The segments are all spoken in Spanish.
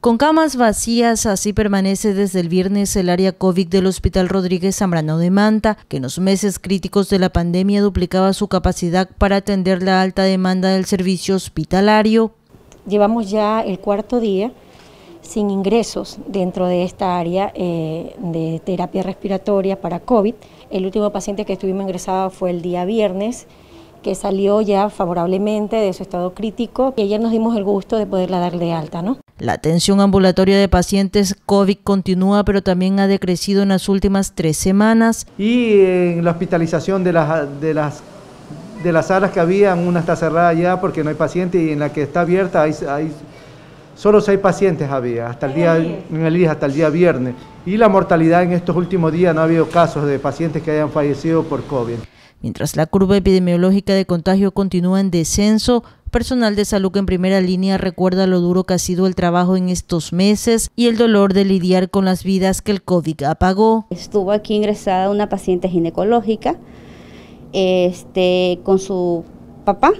Con camas vacías, así permanece desde el viernes el área COVID del Hospital Rodríguez Zambrano de Manta, que en los meses críticos de la pandemia duplicaba su capacidad para atender la alta demanda del servicio hospitalario. Llevamos ya el cuarto día sin ingresos dentro de esta área eh, de terapia respiratoria para COVID. El último paciente que estuvimos ingresado fue el día viernes que salió ya favorablemente de su estado crítico y ayer nos dimos el gusto de poderla dar de alta, ¿no? La atención ambulatoria de pacientes COVID continúa, pero también ha decrecido en las últimas tres semanas. Y en la hospitalización de las, de las, de las salas que había, una está cerrada ya porque no hay pacientes y en la que está abierta hay, hay solo seis pacientes había hasta el día en el hasta el día viernes y la mortalidad en estos últimos días no ha habido casos de pacientes que hayan fallecido por COVID. Mientras la curva epidemiológica de contagio continúa en descenso, Personal de salud en primera línea recuerda lo duro que ha sido el trabajo en estos meses y el dolor de lidiar con las vidas que el COVID apagó. Estuvo aquí ingresada una paciente ginecológica este, con su papá.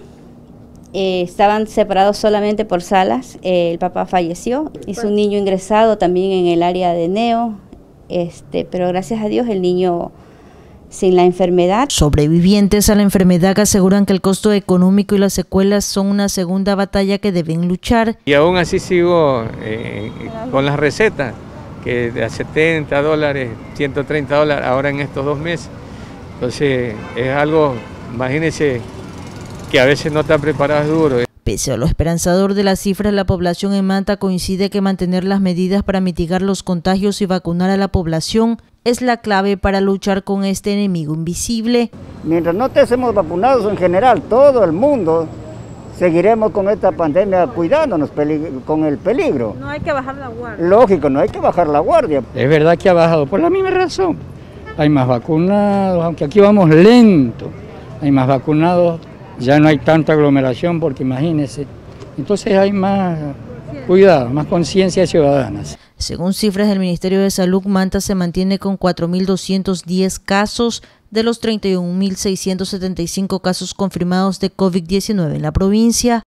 Eh, estaban separados solamente por salas. el papá falleció y su niño ingresado también en el área de neo. Este, pero gracias a Dios el niño sin la enfermedad. Sobrevivientes a la enfermedad aseguran que el costo económico y las secuelas son una segunda batalla que deben luchar. Y aún así sigo eh, con las recetas, que de a 70 dólares, 130 dólares ahora en estos dos meses. Entonces es algo, imagínense, que a veces no está preparado, es duro. Pese a lo esperanzador de las cifras, la población en Manta coincide que mantener las medidas para mitigar los contagios y vacunar a la población es la clave para luchar con este enemigo invisible. Mientras no estemos vacunados en general, todo el mundo, seguiremos con esta pandemia cuidándonos con el peligro. No hay que bajar la guardia. Lógico, no hay que bajar la guardia. Es verdad que ha bajado por la misma razón. Hay más vacunados, aunque aquí vamos lento. Hay más vacunados, ya no hay tanta aglomeración porque imagínense. Entonces hay más cuidado, más conciencia ciudadana. Según cifras del Ministerio de Salud, Manta se mantiene con 4.210 casos de los 31.675 casos confirmados de COVID-19 en la provincia.